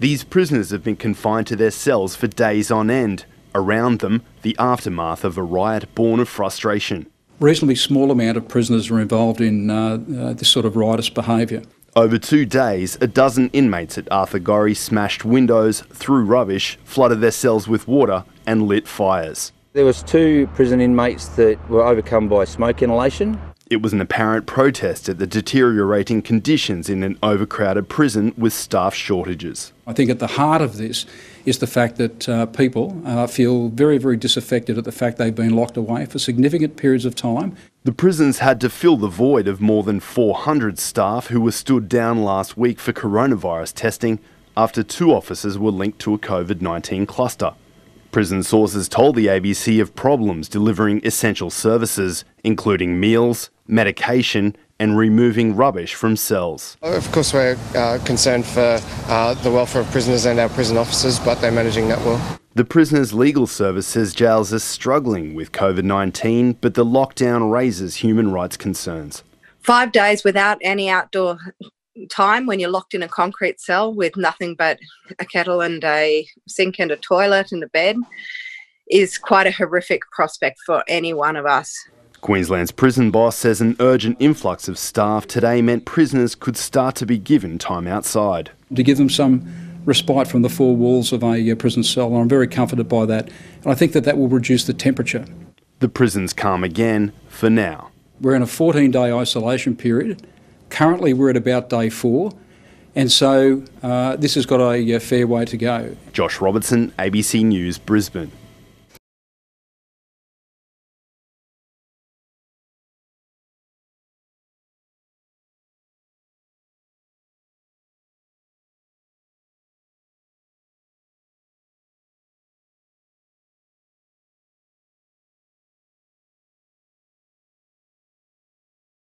These prisoners have been confined to their cells for days on end. Around them, the aftermath of a riot born of frustration. Reasonably small amount of prisoners are involved in uh, uh, this sort of riotous behaviour. Over two days, a dozen inmates at Arthur Gorrie smashed windows, threw rubbish, flooded their cells with water, and lit fires. There was two prison inmates that were overcome by smoke inhalation. It was an apparent protest at the deteriorating conditions in an overcrowded prison with staff shortages. I think at the heart of this is the fact that uh, people uh, feel very, very disaffected at the fact they've been locked away for significant periods of time. The prisons had to fill the void of more than 400 staff who were stood down last week for coronavirus testing after two officers were linked to a COVID 19 cluster. Prison sources told the ABC of problems delivering essential services, including meals, medication, and removing rubbish from cells. Of course, we're uh, concerned for uh, the welfare of prisoners and our prison officers, but they're managing that well. The Prisoners Legal Service says jails are struggling with COVID 19, but the lockdown raises human rights concerns. Five days without any outdoor time when you're locked in a concrete cell with nothing but a kettle and a sink and a toilet and a bed is quite a horrific prospect for any one of us. Queensland's prison boss says an urgent influx of staff today meant prisoners could start to be given time outside. To give them some respite from the four walls of a uh, prison cell, and I'm very comforted by that. And I think that that will reduce the temperature. The prison's calm again for now. We're in a 14 day isolation period. Currently, we're at about day four, and so uh, this has got a, a fair way to go. Josh Robertson, ABC News, Brisbane.